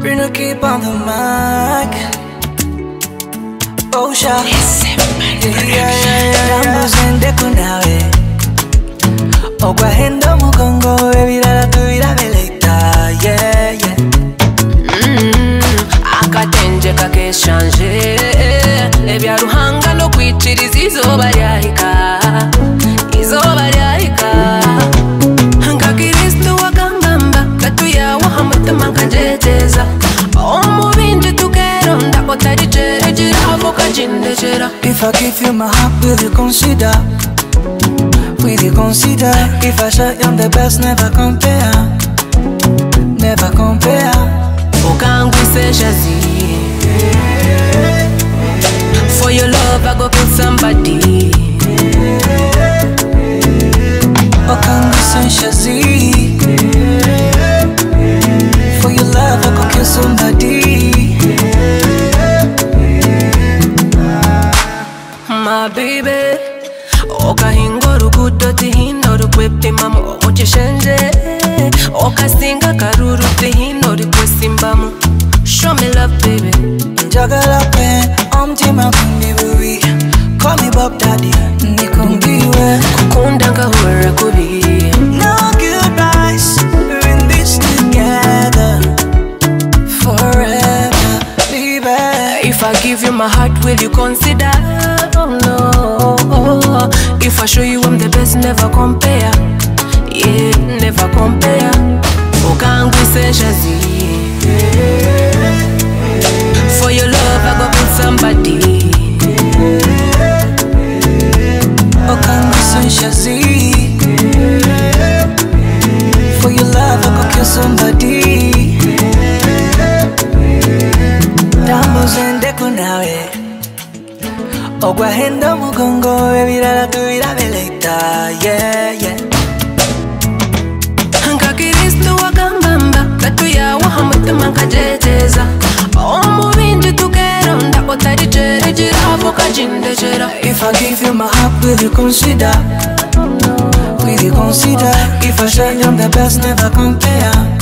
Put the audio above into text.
Bring the keep on the mic. Oh, sha. Yeah, yeah, yeah. Ndamuzende kunawe. Ogwahenda mugongo ebirala tubirabeleta. Yeah, yeah. Mm-hmm. akatenje kakeshanje ebya ruhanga no kwiciriza izuba ryahika If I give you my heart, will you consider? Will you consider? If I show you I'm the best, never compare. Never compare. ukangwise shazi for your love i go kill somebody my baby okahinga orugudo tihino rukwepimamo omukishenje okasinga karuru tihino rikwesimbamu show me love baby Njagala pe, omtima kundi bubi. Call me Bob Daddy, nikungiwe. kukunda nkahurira kubi No goodbyes, we're in this together. Forever, baby. if i give you my heart will you consider no if i show you i'm the best never compare. Yeah never compare. Ukangwise shazi Ogwahenda mugongo ebirala tubirabeleta. Yeah, yeah. nka kristo wagambamba gatuyawaha mutima nkajejeza omubindi tukeronda otariceregera avo kajindekera If I give you my heart, will you consider? Will you consider? If I show you I'm the best, never compare.